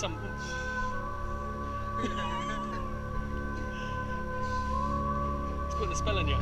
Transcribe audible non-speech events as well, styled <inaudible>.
some. He's <laughs> putting a spell on you.